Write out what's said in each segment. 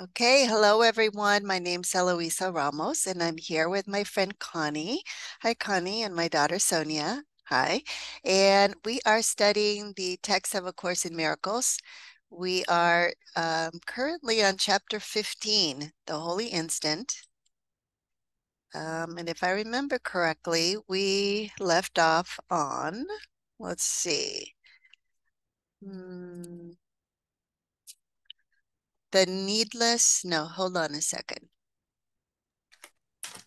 Okay, hello everyone. My name's Eloisa Ramos, and I'm here with my friend Connie. Hi, Connie, and my daughter Sonia. Hi. And we are studying the text of A Course in Miracles. We are um, currently on chapter 15, The Holy Instant. Um, and if I remember correctly, we left off on, let's see. Hmm, the needless, no, hold on a second.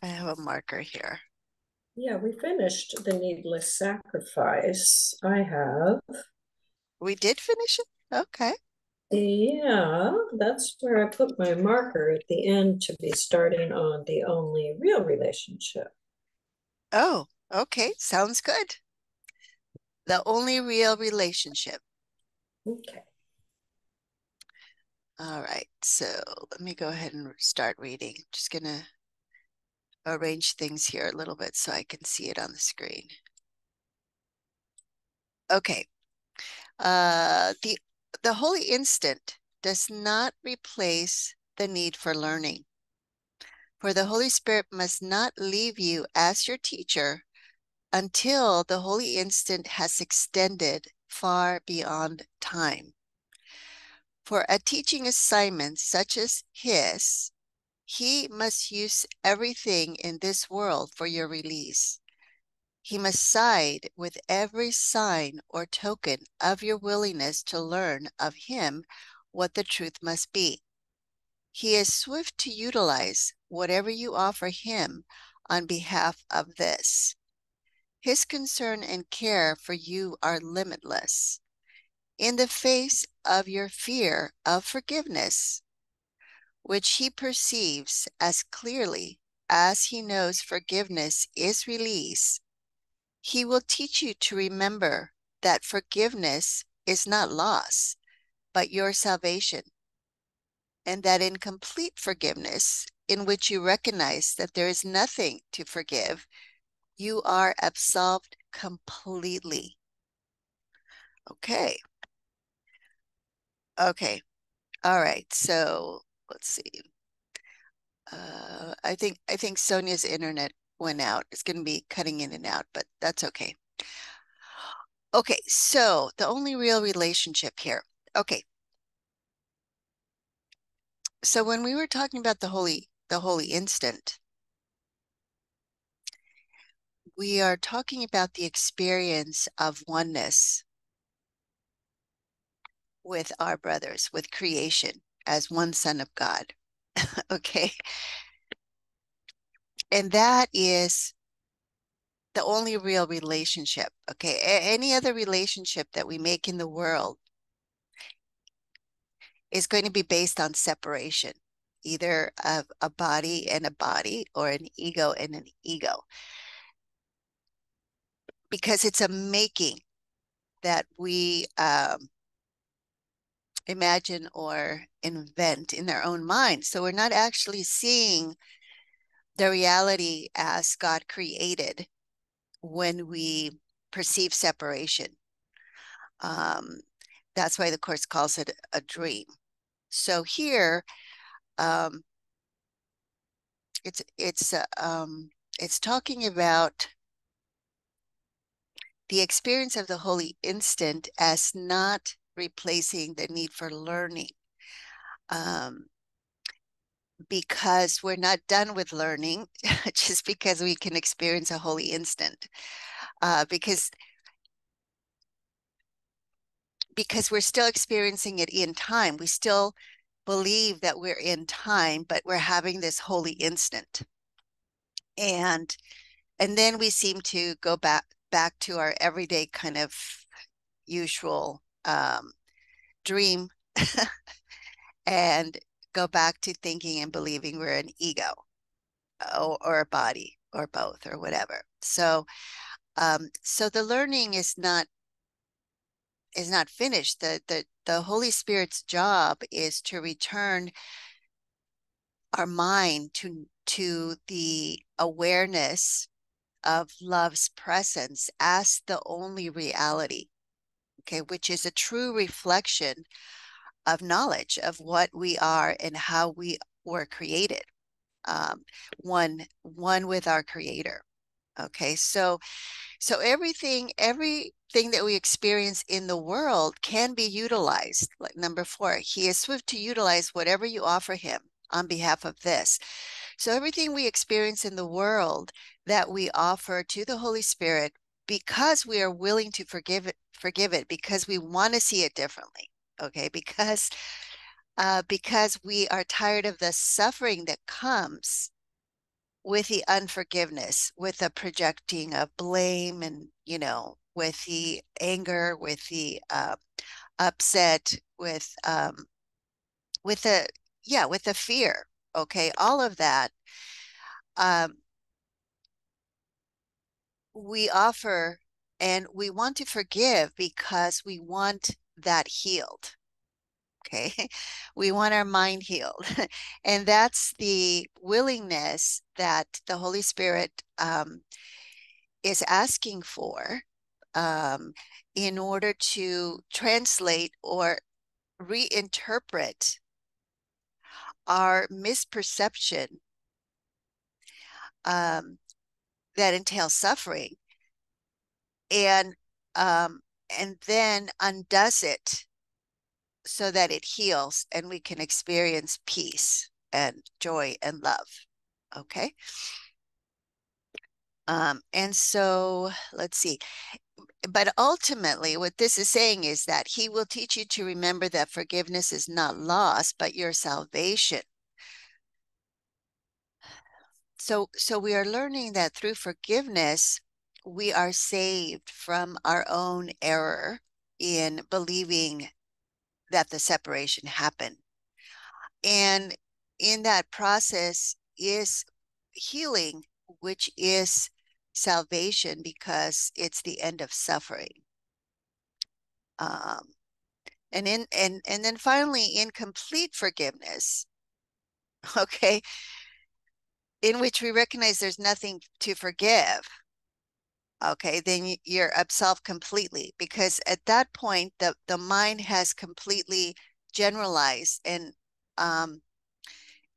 I have a marker here. Yeah, we finished the needless sacrifice. I have. We did finish it? Okay. Yeah, that's where I put my marker at the end to be starting on the only real relationship. Oh, okay. Sounds good. The only real relationship. Okay. All right. So let me go ahead and start reading. Just going to arrange things here a little bit so I can see it on the screen. Okay. Uh, the, the holy instant does not replace the need for learning. For the Holy Spirit must not leave you as your teacher until the holy instant has extended far beyond time. For a teaching assignment such as his, he must use everything in this world for your release. He must side with every sign or token of your willingness to learn of him what the truth must be. He is swift to utilize whatever you offer him on behalf of this. His concern and care for you are limitless. In the face of your fear of forgiveness, which he perceives as clearly as he knows forgiveness is release, he will teach you to remember that forgiveness is not loss, but your salvation. And that in complete forgiveness, in which you recognize that there is nothing to forgive, you are absolved completely. Okay. Okay. All right. So let's see. Uh, I think I think Sonia's internet went out. It's going to be cutting in and out, but that's okay. Okay, so the only real relationship here. Okay. So when we were talking about the holy the holy instant, we are talking about the experience of oneness with our brothers, with creation as one son of God. okay. And that is the only real relationship. Okay. A any other relationship that we make in the world is going to be based on separation, either of a body and a body or an ego and an ego. Because it's a making that we um, imagine or invent in their own mind. So we're not actually seeing the reality as God created when we perceive separation. Um, that's why the Course calls it a dream. So here, um, it's it's uh, um, it's talking about the experience of the holy instant as not replacing the need for learning. Um, because we're not done with learning just because we can experience a holy instant. Uh, because because we're still experiencing it in time. We still believe that we're in time, but we're having this holy instant. And and then we seem to go back back to our everyday kind of usual um, dream and go back to thinking and believing we're an ego or, or a body or both or whatever. So, um, so the learning is not is not finished. The the the Holy Spirit's job is to return our mind to to the awareness of love's presence as the only reality okay which is a true reflection of knowledge of what we are and how we were created um, one one with our creator okay? So so everything everything that we experience in the world can be utilized like number four he is swift to utilize whatever you offer him on behalf of this. So everything we experience in the world that we offer to the holy spirit because we are willing to forgive it forgive it because we want to see it differently okay because uh, because we are tired of the suffering that comes with the unforgiveness, with the projecting of blame, and you know, with the anger, with the uh, upset, with um, with the yeah, with the fear. Okay, all of that. Um, we offer and we want to forgive because we want that healed okay? We want our mind healed. And that's the willingness that the holy spirit um, is asking for um, in order to translate or reinterpret our misperception um, that entails suffering and um, and then undoes it so that it heals and we can experience peace and joy and love. Okay. Um, and so let's see. But ultimately, what this is saying is that he will teach you to remember that forgiveness is not loss, but your salvation. So, so we are learning that through forgiveness, we are saved from our own error in believing that the separation happened. And in that process is healing, which is salvation because it's the end of suffering. Um, and in and and then finally in complete forgiveness, okay, in which we recognize there's nothing to forgive okay, then you're absolved completely because at that point the the mind has completely generalized and um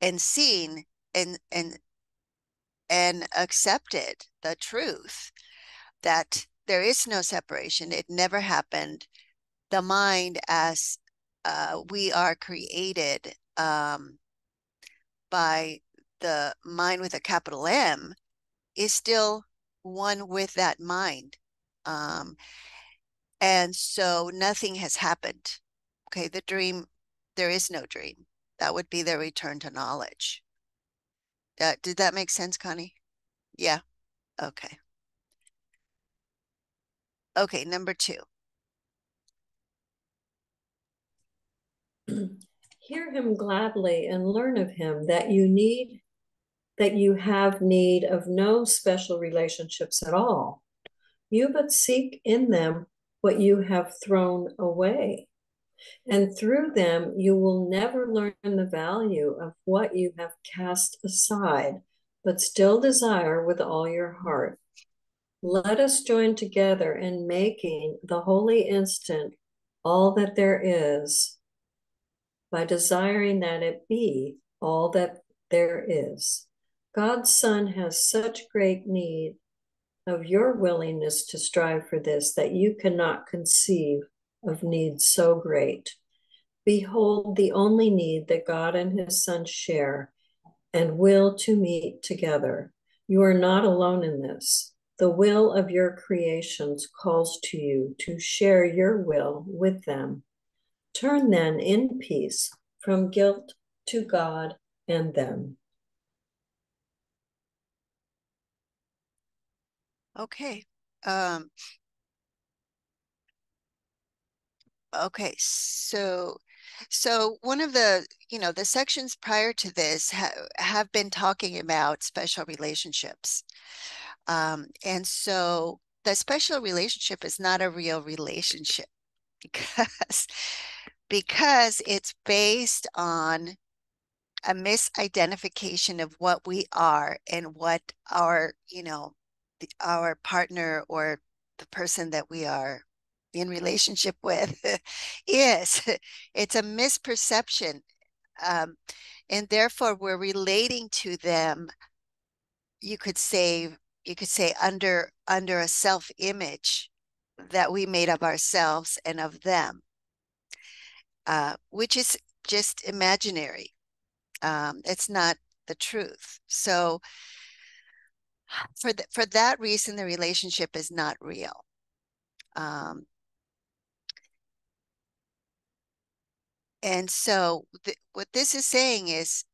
and seen and and and accepted the truth that there is no separation. It never happened. The mind, as uh, we are created um, by the mind with a capital M, is still one with that mind. Um, and so nothing has happened. Okay, the dream, there is no dream. That would be the return to knowledge. Uh, did that make sense, Connie? Yeah. Okay. Okay, number two. Hear him gladly and learn of him that you need that you have need of no special relationships at all. You but seek in them what you have thrown away. And through them, you will never learn the value of what you have cast aside, but still desire with all your heart. Let us join together in making the holy instant all that there is by desiring that it be all that there is. God's Son has such great need of your willingness to strive for this that you cannot conceive of need so great. Behold the only need that God and his Son share and will to meet together. You are not alone in this. The will of your creations calls to you to share your will with them. Turn then in peace from guilt to God and them. Okay. Um, okay, so so one of the, you know, the sections prior to this ha have been talking about special relationships. Um, and so the special relationship is not a real relationship because because it's based on a misidentification of what we are and what our, you know, the, our partner or the person that we are in relationship with is it's a misperception um, and therefore we're relating to them you could say you could say under under a self image that we made of ourselves and of them uh, which is just imaginary um, it's not the truth. So for the, for that reason the relationship is not real um, and so th- what this is saying is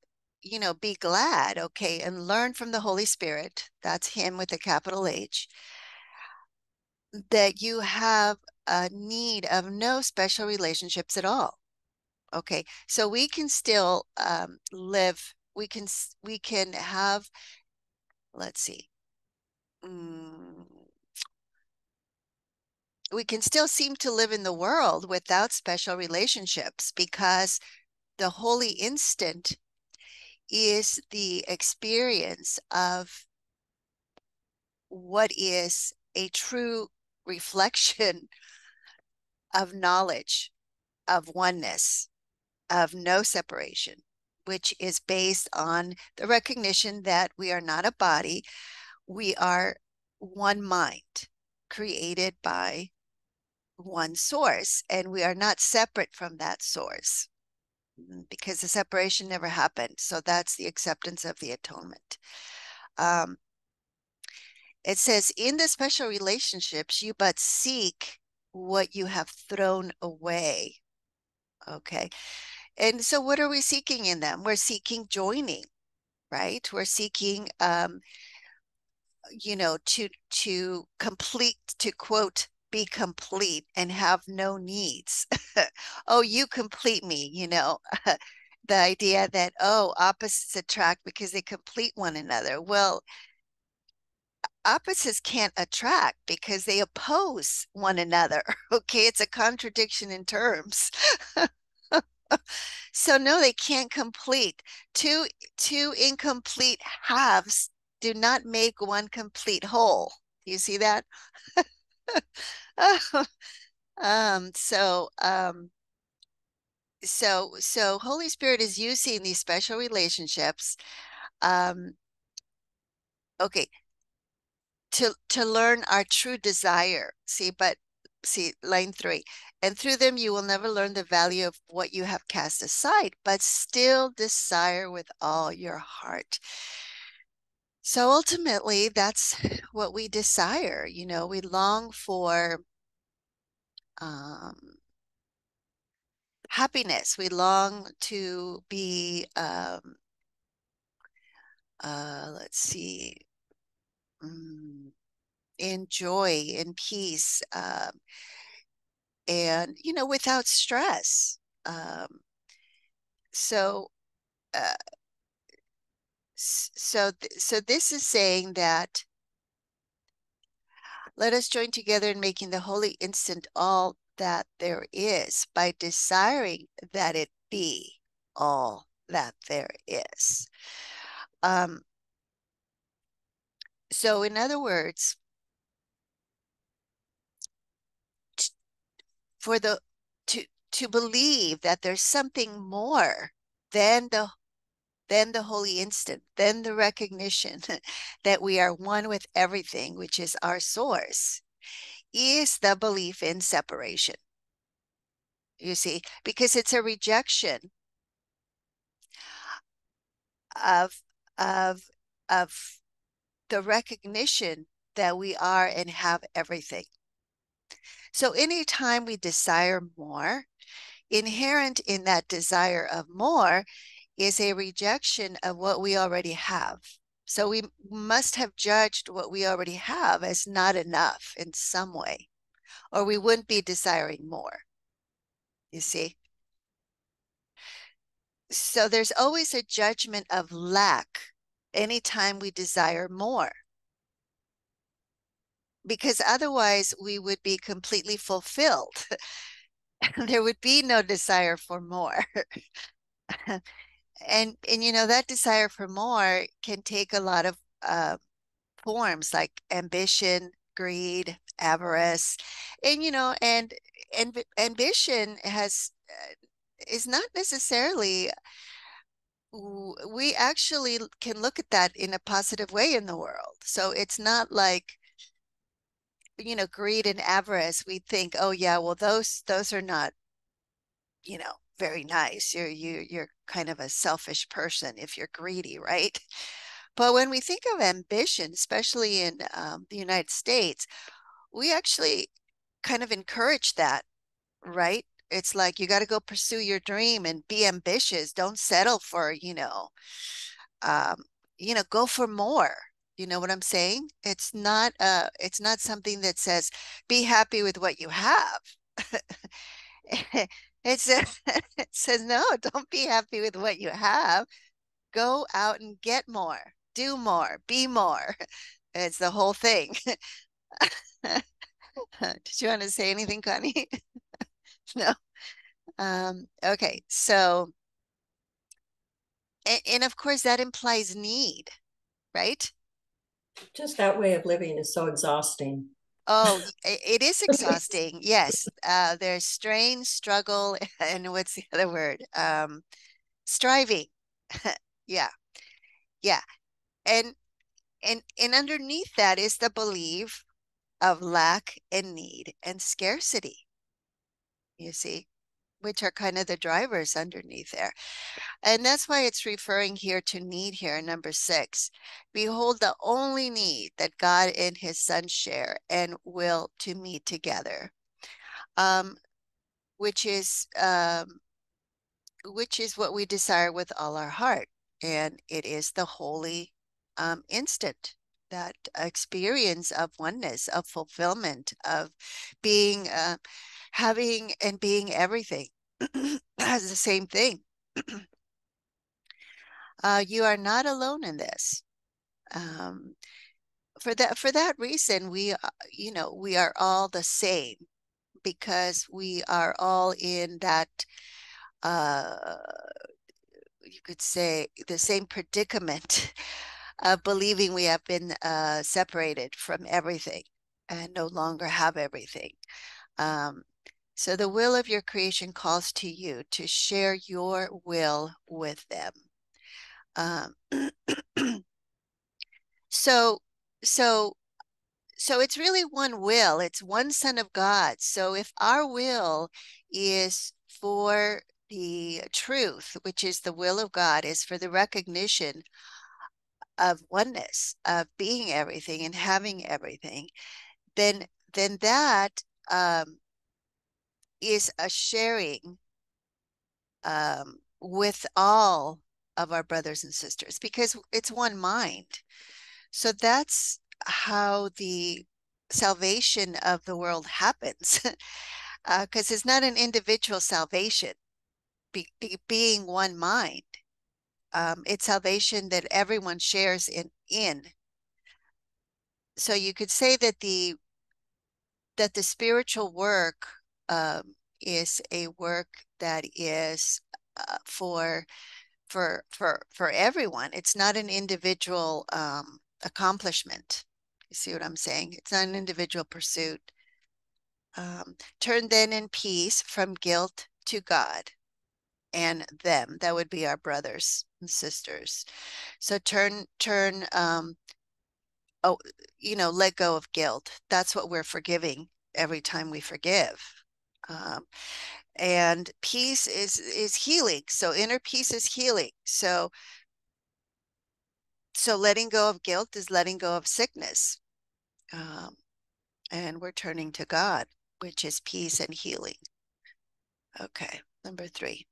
you know, be glad, okay, and learn from the Holy Spirit, that's Him with a capital H, that you have a need of no special relationships at all. Okay, so we can still um, live, we can, we can have, let's see, mm, we can still seem to live in the world without special relationships because the holy instant is the experience of what is a true reflection of knowledge, of oneness, of no separation, which is based on the recognition that we are not a body, we are one mind created by one source, and we are not separate from that source. Mm, because the separation never happened. So that's the acceptance of the atonement. Um, it says, in the special relationships, you but seek what you have thrown away. Okay. And so what are we seeking in them? We're seeking joining, right? We're seeking um, you know, to to complete, to quote, be complete and have no needs. oh, you complete me, you know. the idea that, oh, opposites attract because they complete one another. Well, opposites can't attract because they oppose one another. Okay, it's a contradiction in terms. so no, they can't complete. Two two incomplete halves do not make one complete whole. Do you see that? um, so um, so so Holy Spirit is using these special relationships. Um, okay, to to learn our true desire. See, but see line three and through them you will never learn the value of what you have cast aside but still desire with all your heart so ultimately that's what we desire you know we long for um, happiness. We long to be, um, uh, let's see, um, in joy, in peace, um, and, you know, without stress. Um, so, uh, so, th so this is saying that let us join together in making the holy instant all that there is by desiring that it be all that there is. Um, so, in other words, for the to to believe that there's something more than the than the holy instant, than the recognition that we are one with everything, which is our source, is the belief in separation. You see, because it's a rejection of of of the recognition that we are and have everything. So anytime we desire more, inherent in that desire of more is a rejection of what we already have. So we must have judged what we already have as not enough in some way, or we wouldn't be desiring more. You see? So there's always a judgment of lack anytime we desire more. Because otherwise we would be completely fulfilled. there would be no desire for more. and and you know that desire for more can take a lot of uh, forms like ambition greed, avarice, and you know, and and ambition has uh, is not necessarily we actually can look at that in a positive way in the world. So it's not like you know greed and avarice we think oh yeah well those those are not you know very nice. You're you you're kind of a selfish person if you're greedy right? But when we think of ambition especially in um, the united states we actually kind of encourage that right? It's like you got to go pursue your dream and be ambitious. Don't settle for you know um, you know go for more you know what I'm saying? It's not uh it's not something that says be happy with what you have. it's a, it says no, don't be happy with what you have. Go out and get more, do more, be more. It's the whole thing. Did you want to say anything, Connie? no. Um, okay, so and, and of course that implies need, right? Just that way of living is so exhausting. Oh, it is exhausting. yes. Uh, there's strain, struggle, and what's the other word? Um, striving. yeah. Yeah. And and and underneath that is the belief of lack and need and scarcity. You see? Which are kind of the drivers underneath there. And that's why it's referring here to need here, number six. Behold, the only need that God and his son share and will to meet together, um, which is um, which is what we desire with all our heart. And it is the holy um, instant that experience of oneness, of fulfillment, of being uh, having and being everything has the same thing. uh, you are not alone in this. Um, for that for that reason, we uh, you know we are all the same because we are all in that uh, you could say the same predicament of believing we have been uh, separated from everything and no longer have everything. Um, so the will of your creation calls to you to share your will with them. Um, so, so, so it's really one will. It's one Son of God. So if our will is for the truth, which is the will of God, is for the recognition of oneness, of being everything and having everything, then then that um, is a sharing um, with all of our brothers and sisters because it's one mind. So that's how the salvation of the world happens because uh, it's not an individual salvation be, be, being one mind um, it's salvation that everyone shares in in so you could say that the that the spiritual work um, is a work that is uh, for for for for everyone. It's not an individual um, accomplishment. You see what I'm saying? It's not an individual pursuit. Um, turn then in peace from guilt to God and them. That would be our brothers and sisters. So turn turn um, oh you know let go of guilt. That's what we're forgiving every time we forgive. Um, and peace is is healing. So inner peace is healing. So so letting go of guilt is letting go of sickness. Um, and we're turning to God, which is peace and healing. Okay, number three.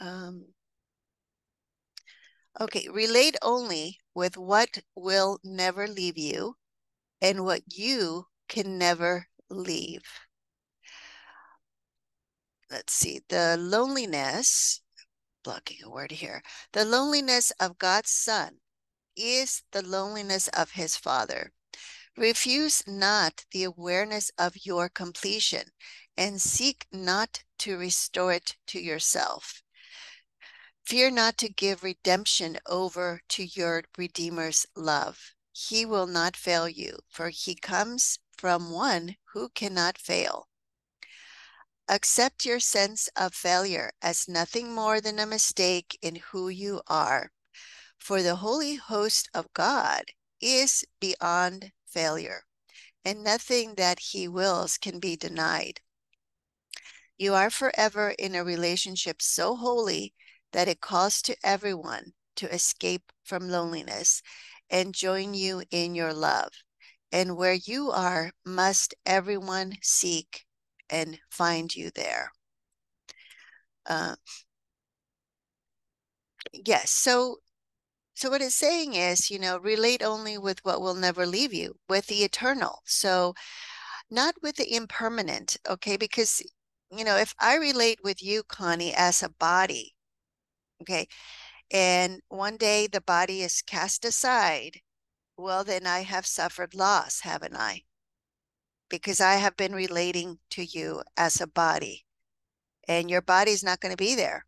Um, okay, relate only with what will never leave you and what you can never leave. Let's see, the loneliness, blocking a word here, the loneliness of God's Son is the loneliness of his Father. Refuse not the awareness of your completion and seek not to restore it to yourself. Fear not to give redemption over to your Redeemer's love. He will not fail you, for he comes from one who cannot fail. Accept your sense of failure as nothing more than a mistake in who you are, for the holy host of God is beyond failure, and nothing that he wills can be denied. You are forever in a relationship so holy that it calls to everyone to escape from loneliness and join you in your love. And where you are, must everyone seek and find you there. Uh, yes, so so what it's saying is, you know, relate only with what will never leave you, with the eternal. So not with the impermanent, okay? Because you know, if I relate with you, Connie, as a body, okay, and one day the body is cast aside, well, then I have suffered loss, haven't I? because I have been relating to you as a body and your body's not going to be there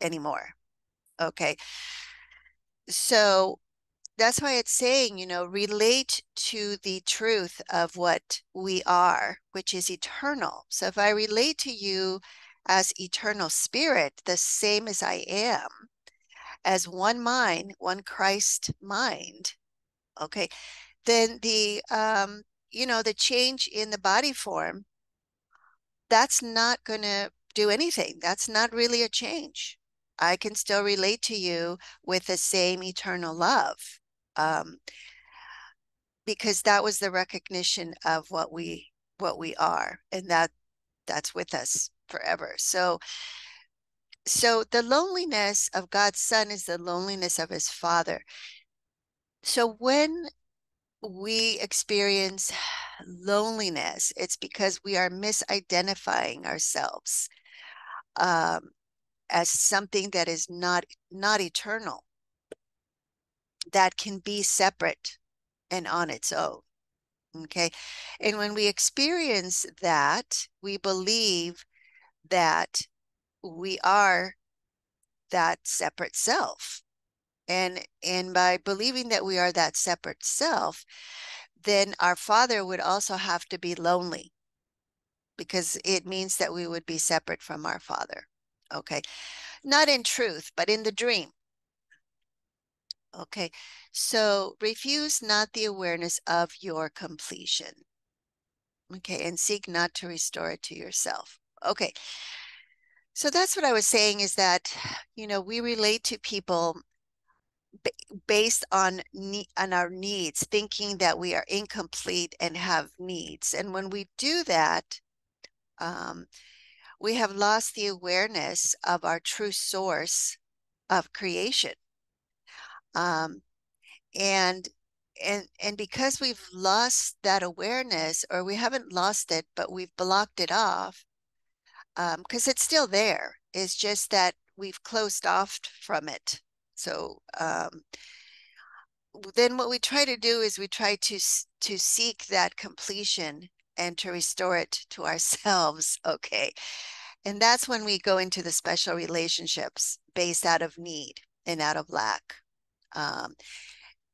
anymore. Okay. So that's why it's saying, you know, relate to the truth of what we are, which is eternal. So if I relate to you as eternal spirit, the same as I am, as one mind, one Christ mind, okay, then the um, you know, the change in the body form, that's not going to do anything. That's not really a change. I can still relate to you with the same eternal love. Um, because that was the recognition of what we what we are and that that's with us forever so so the loneliness of god's son is the loneliness of his father so when we experience loneliness, it's because we are misidentifying ourselves um, as something that is not not eternal, that can be separate and on its own. Okay, and when we experience that, we believe that we are that separate self. And and by believing that we are that separate self then our father would also have to be lonely because it means that we would be separate from our father okay? Not in truth but in the dream. Okay so refuse not the awareness of your completion okay? And seek not to restore it to yourself okay. So that's what i was saying is that you know we relate to people based on on our needs thinking that we are incomplete and have needs. And when we do that um, we have lost the awareness of our true source of creation. Um, and and and because we've lost that awareness or we haven't lost it but we've blocked it off because um, it's still there it's just that we've closed off from it so um, then what we try to do is we try to to seek that completion and to restore it to ourselves. Okay. And that's when we go into the special relationships based out of need and out of lack. Um,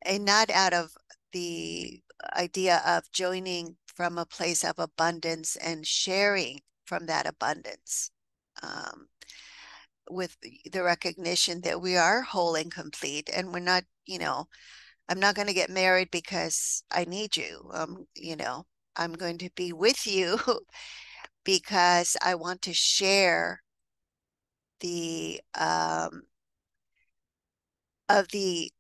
and not out of the idea of joining from a place of abundance and sharing from that abundance. Um, with the recognition that we are whole and complete and we're not you know i'm not going to get married because i need you um you know i'm going to be with you because i want to share the um of the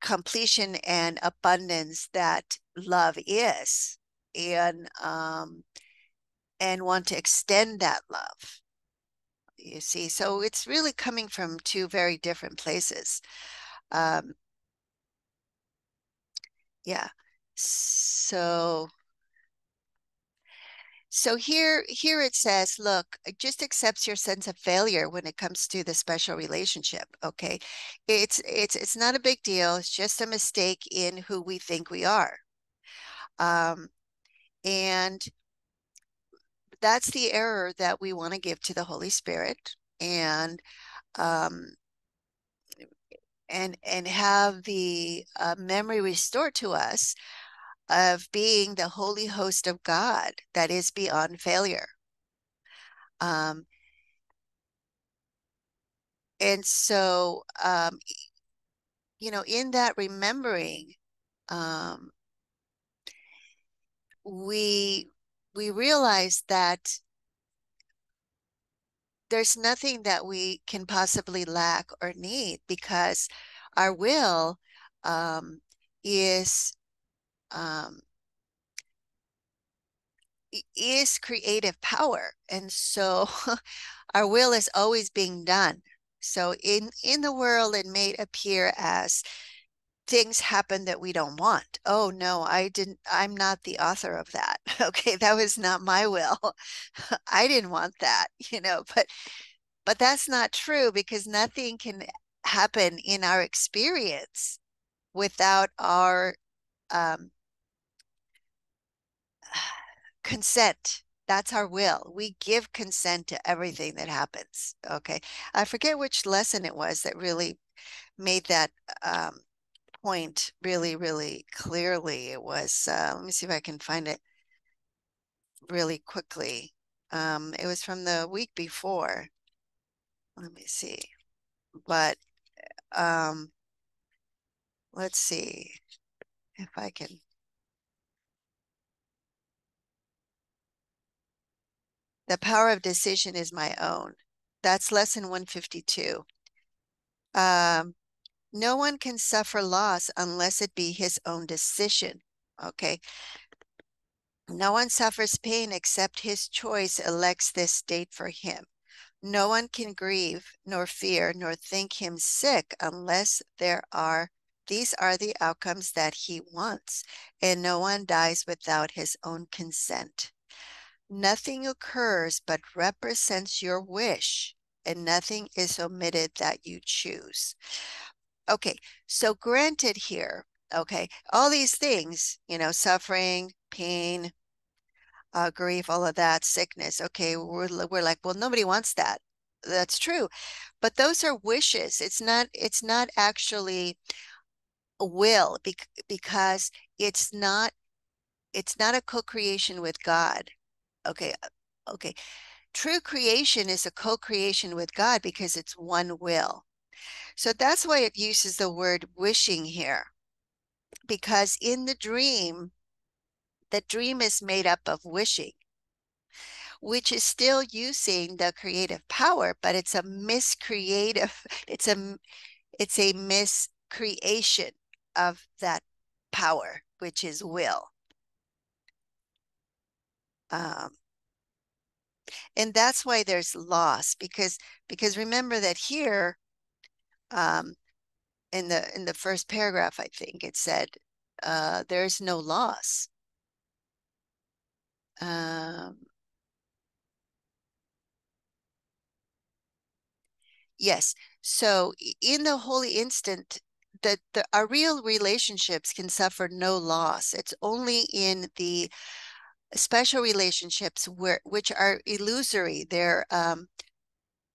completion and abundance that love is and um and want to extend that love you see. So it's really coming from two very different places. Um, yeah. So so here here it says, look, it just accepts your sense of failure when it comes to the special relationship. Okay. It's it's it's not a big deal. It's just a mistake in who we think we are. Um, and that's the error that we want to give to the Holy Spirit. And um, and and have the uh, memory restored to us of being the holy host of God that is beyond failure. Um, and so, um, you know, in that remembering, um, we we realize that there's nothing that we can possibly lack or need because our will um, is um, is creative power. And so our will is always being done. So in in the world it may appear as things happen that we don't want oh no i didn't i'm not the author of that okay that was not my will i didn't want that you know but but that's not true because nothing can happen in our experience without our um, consent. That's our will. We give consent to everything that happens. Okay. I forget which lesson it was that really made that um, point really, really clearly. It was, uh, let me see if I can find it really quickly. Um, it was from the week before. Let me see. But um, let's see if I can The power of decision is my own. That's lesson 152. Um, no one can suffer loss unless it be his own decision. Okay. No one suffers pain except his choice elects this state for him. No one can grieve, nor fear, nor think him sick unless there are these are the outcomes that he wants, and no one dies without his own consent. Nothing occurs but represents your wish, and nothing is omitted that you choose. Okay, so granted here, okay, all these things, you know, suffering, pain, uh, grief, all of that, sickness. Okay, we're we're like, well, nobody wants that. That's true, but those are wishes. It's not. It's not actually a will because it's not. It's not a co-creation with God okay, okay. True creation is a co-creation with God because it's one will. So that's why it uses the word wishing here. Because in the dream, the dream is made up of wishing, which is still using the creative power, but it's a miscreative, it's a it's a miscreation of that power, which is will. Um, and that's why there's loss because because remember that here um, in the in the first paragraph, I think it said uh, there's no loss. Um, yes. So in the holy instant, that the, our real relationships can suffer no loss. It's only in the special relationships where which are illusory. They're um,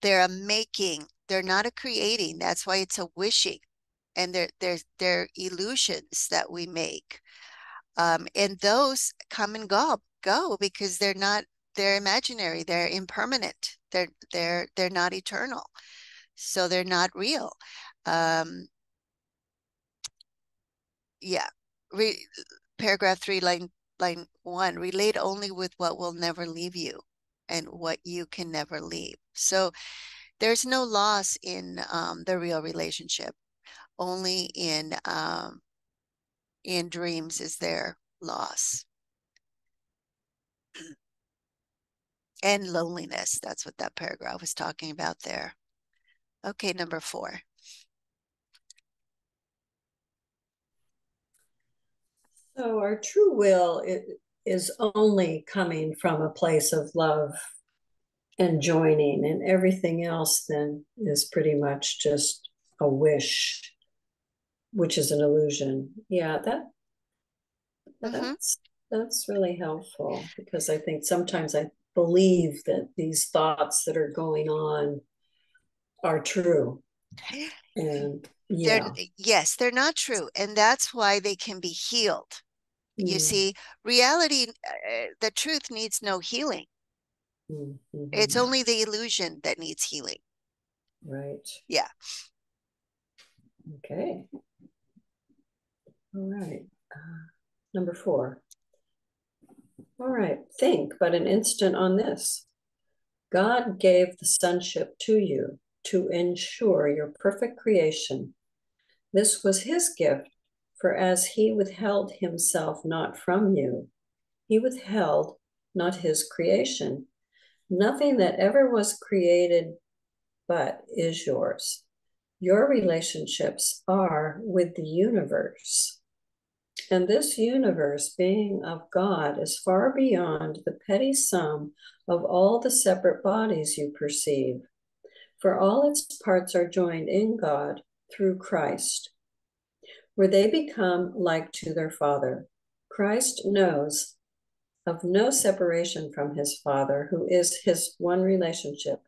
they're a making. They're not a creating. That's why it's a wishing, and they're they're they're illusions that we make. Um, and those come and go go because they're not they're imaginary. They're impermanent. They're they're they're not eternal. So they're not real. Um, yeah. Re, paragraph three, line line one, relate only with what will never leave you and what you can never leave. So there's no loss in um, the real relationship. Only in um, in dreams is there loss and loneliness. That's what that paragraph was talking about there. Okay, number four. So our true will is only coming from a place of love and joining, and everything else then is pretty much just a wish, which is an illusion. Yeah, that mm-hmm. that's that's really helpful because I think sometimes I believe that these thoughts that are going on are true. And yeah. They're, yes, they're not true. And that's why they can be healed. Mm. You see, reality, uh, the truth needs no healing. Mm-hmm. It's only the illusion that needs healing. Right. Yeah. Okay. All right. Uh, number four. All right. Think but an instant on this. God gave the sonship to you to ensure your perfect creation. This was his gift, for as he withheld himself not from you, he withheld not his creation. Nothing that ever was created but is yours. Your relationships are with the universe. And this universe, being of God, is far beyond the petty sum of all the separate bodies you perceive. For all its parts are joined in God through Christ, where they become like to their Father. Christ knows of no separation from his Father, who is his one relationship,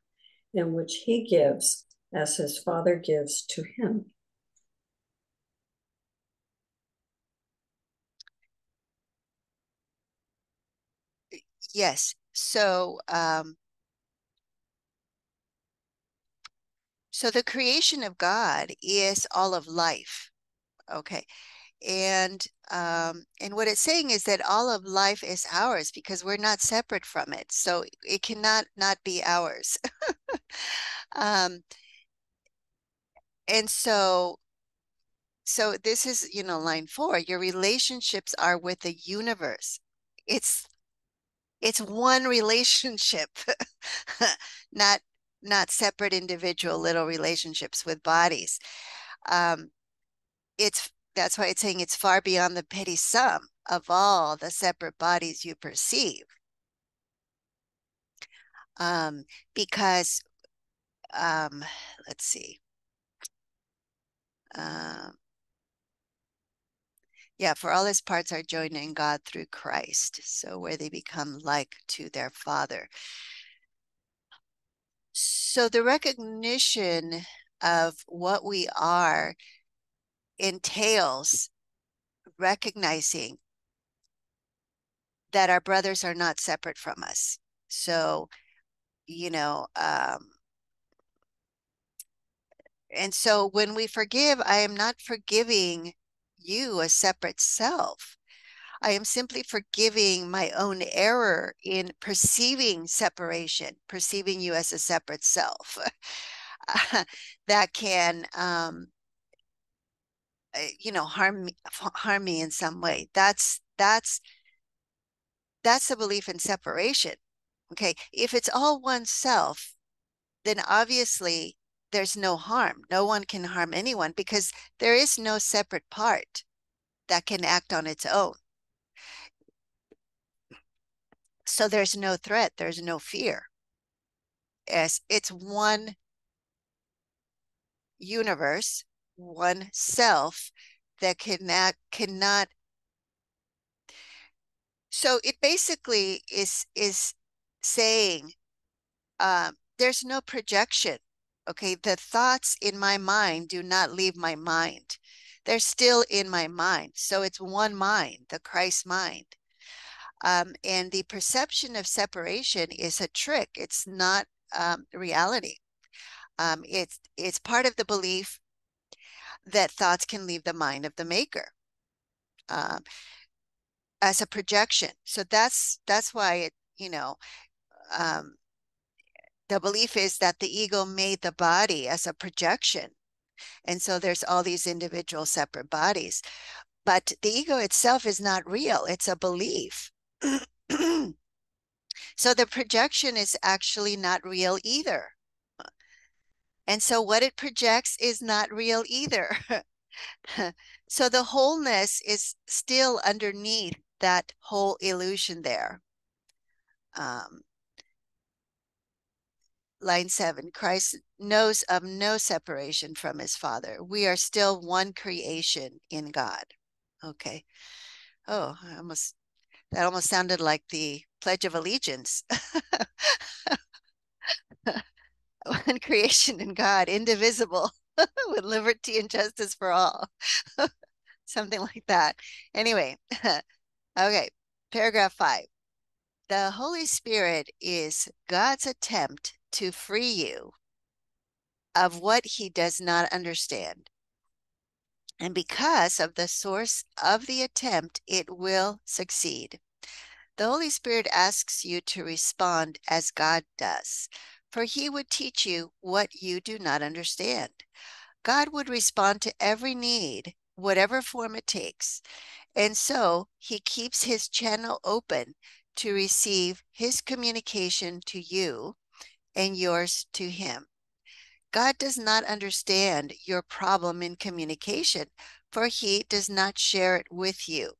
in which he gives as his Father gives to him. Yes. So, um, so the creation of God is all of life. Okay and um, and what it's saying is that all of life is ours because we're not separate from it so it cannot not be ours. Um, and so so this is you know line four your relationships are with the universe. It's it's one relationship not not separate individual little relationships with bodies. Um, it's that's why it's saying it's far beyond the petty sum of all the separate bodies you perceive. Um, because, um, let's see. Um, yeah, for all his parts are joined in God through Christ. So where they become like to their Father. So the recognition of what we are entails recognizing that our brothers are not separate from us. So, you know, um, and so when we forgive, I am not forgiving you a separate self. I am simply forgiving my own error in perceiving separation, perceiving you as a separate self that can um, Uh, you know harm me harm me in some way. That's that's that's a belief in separation okay? If it's all oneself then obviously there's no harm. No one can harm anyone because there is no separate part that can act on its own. So there's no threat there's no fear. As it's one universe one self that cannot cannot so it basically is is saying um, there's no projection okay? The thoughts in my mind do not leave my mind. They're still in my mind. So it's one mind the christ mind. Um, and the perception of separation is a trick. It's not um, reality. Um, it's it's part of the belief that thoughts can leave the mind of the maker um, as a projection. So that's that's why it, you know, um, the belief is that the ego made the body as a projection. And so there's all these individual separate bodies. But the ego itself is not real, it's a belief. so the projection is actually not real either. And so what it projects is not real either. so the wholeness is still underneath that whole illusion there. Um, line seven, Christ knows of no separation from his Father. We are still one creation in God. Okay. Oh, I almost that almost sounded like the Pledge of Allegiance. one creation in God, indivisible, with liberty and justice for all. Something like that. Anyway, okay, paragraph five. The Holy Spirit is God's attempt to free you of what he does not understand. And because of the source of the attempt, it will succeed. The Holy Spirit asks you to respond as God does, for he would teach you what you do not understand. God would respond to every need, whatever form it takes. And so he keeps his channel open to receive his communication to you and yours to him. God does not understand your problem in communication, for he does not share it with you.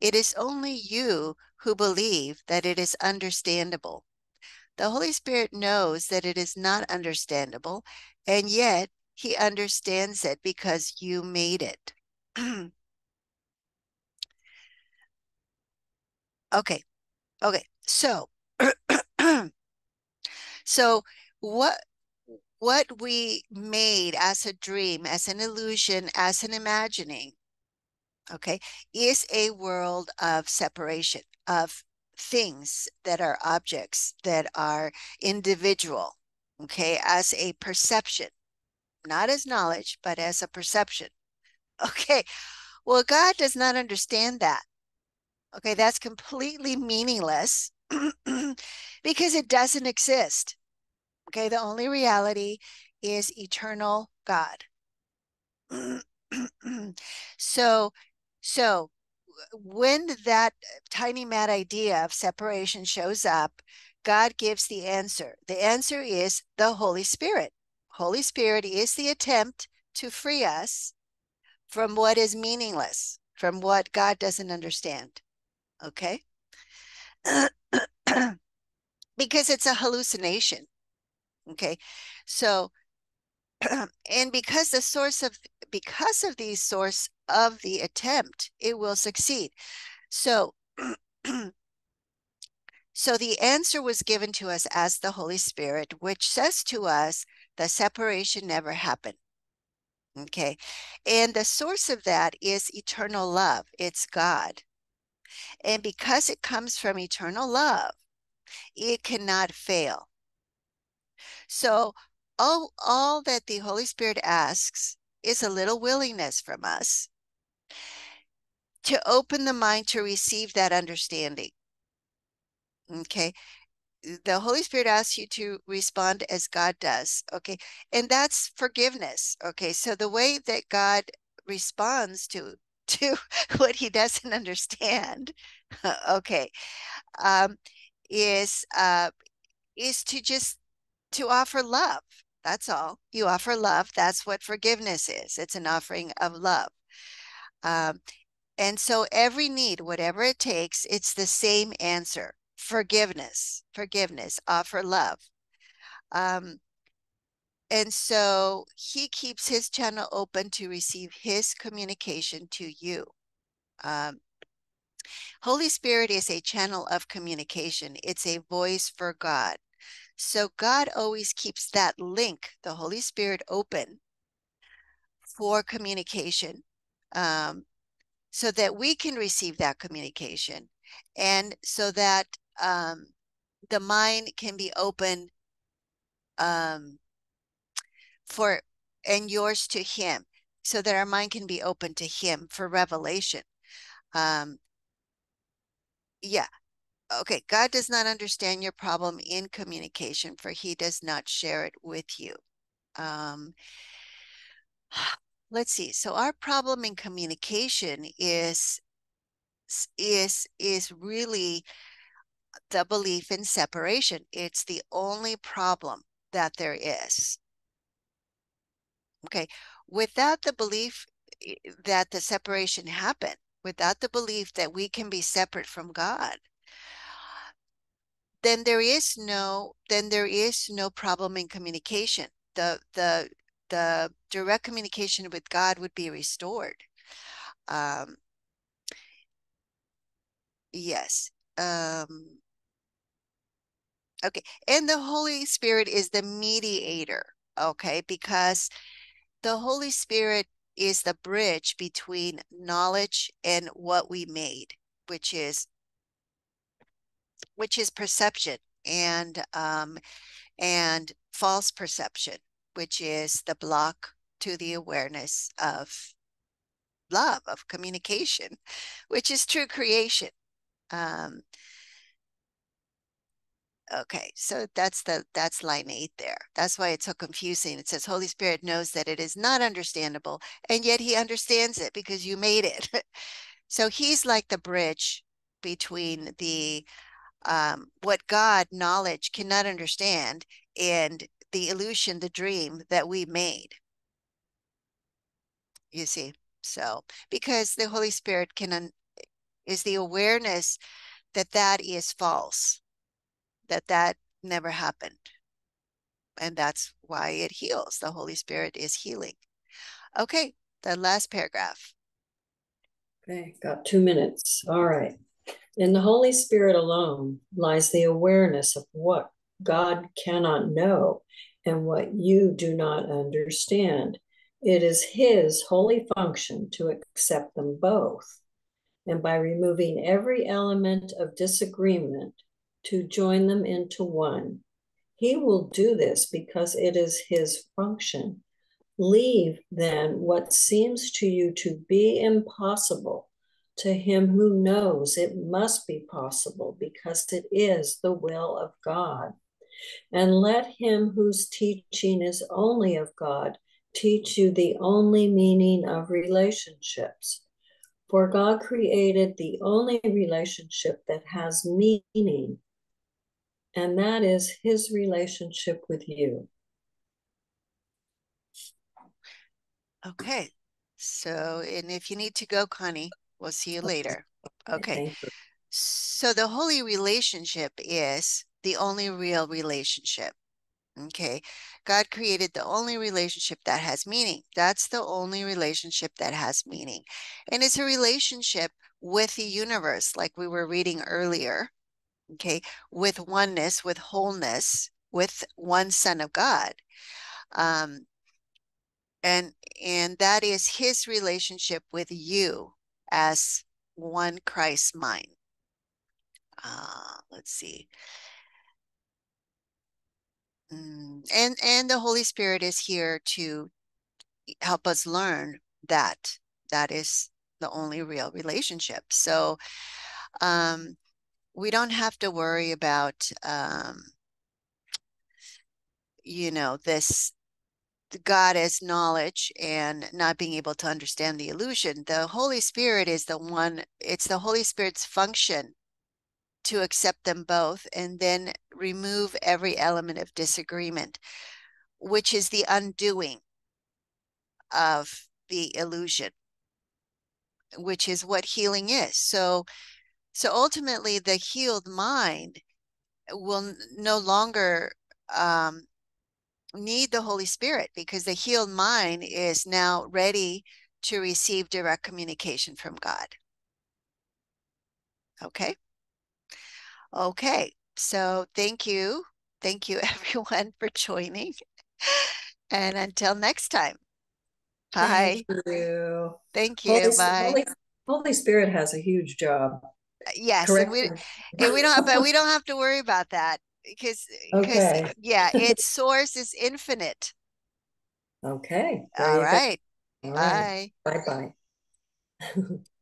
It is only you who believe that it is understandable. The Holy Spirit knows that it is not understandable, and yet he understands it because you made it. okay. Okay. So, so what what we made as a dream, as an illusion, as an imagining, okay, is a world of separation, of things that are objects, that are individual, okay, as a perception, not as knowledge, but as a perception. Okay, well, God does not understand that. Okay, that's completely meaningless because it doesn't exist. Okay, the only reality is eternal God. so, so when that tiny mad idea of separation shows up, God gives the answer. The answer is the Holy Spirit. Holy Spirit is the attempt to free us from what is meaningless, from what God doesn't understand. Okay? because it's a hallucination. Okay. So, and because the source of, because of the source of the attempt, it will succeed. So, so the answer was given to us as the Holy Spirit, which says to us the separation never happened. Okay. And the source of that is eternal love. It's God. And because it comes from eternal love, it cannot fail. So all, all that the Holy Spirit asks is a little willingness from us to open the mind to receive that understanding. Okay. The Holy Spirit asks you to respond as God does. Okay. And that's forgiveness. Okay. So the way that God responds to to what he doesn't understand okay um is uh is to just to offer love. That's all. You offer love. That's what forgiveness is. It's an offering of love. Um, and so every need, whatever it takes, it's the same answer forgiveness, forgiveness, offer love. Um, and so he keeps his channel open to receive his communication to you. Um, Holy Spirit is a channel of communication. It's a voice for God. So God always keeps that link, the Holy Spirit, open for communication um, so that we can receive that communication and so that um, the mind can be open um, for and yours to him so that our mind can be open to him for revelation. Um yeah okay, God does not understand your problem in communication, for he does not share it with you. Um, let's see. So our problem in communication is is is really the belief in separation. It's the only problem that there is. Okay, without the belief that the separation happened, without the belief that we can be separate from God, then there is no then there is no problem in communication. The the the direct communication with God would be restored. Um, yes. Um, Okay. And the Holy Spirit is the mediator. Okay. Because the Holy Spirit is the bridge between knowledge and what we made, which is which is perception and um, and false perception, which is the block to the awareness of love, of communication, which is true creation. Um, okay, so that's the that's line eight there. That's why it's so confusing. It says Holy Spirit knows that it is not understandable, and yet he understands it because you made it. so he's like the bridge between the um, what God knowledge cannot understand and the illusion, the dream that we made. You see, so because the Holy Spirit can is the awareness that that is false, that that never happened, and that's why it heals. The Holy Spirit is healing. Okay, the last paragraph. Okay, got two minutes. All right. In the Holy Spirit alone lies the awareness of what God cannot know and what you do not understand. It is His holy function to accept them both, and by removing every element of disagreement, to join them into one. He will do this because it is His function. Leave then what seems to you to be impossible to him who knows it must be possible because it is the will of God. And let him whose teaching is only of God teach you the only meaning of relationships. For God created the only relationship that has meaning, and that is his relationship with you. Okay. So, and if you need to go, Connie, We'll see you later. Okay. So the holy relationship is the only real relationship. Okay. God created the only relationship that has meaning. That's the only relationship that has meaning. And it's a relationship with the universe, like we were reading earlier. Okay. With oneness, with wholeness, with one Son of God. Um, and and that is his relationship with you as one Christ mind. Uh, let's see. Mm, and and the Holy Spirit is here to help us learn that that is the only real relationship. So um, we don't have to worry about um, you know this God as knowledge and not being able to understand the illusion. The Holy Spirit is the one, it's the Holy Spirit's function to accept them both and then remove every element of disagreement, which is the undoing of the illusion, which is what healing is. So, so ultimately, the healed mind will no longer um, need the Holy Spirit because the healed mind is now ready to receive direct communication from God. Okay. Okay. So thank you. Thank you, everyone, for joining. And until next time. Bye. Thank you. Thank you. Holy, Bye. Holy, Holy, Spirit has a huge job. Uh, yes, and we and we don't but we don't have to worry about that because okay. yeah, its source is infinite. Okay. All right. All right. Bye bye.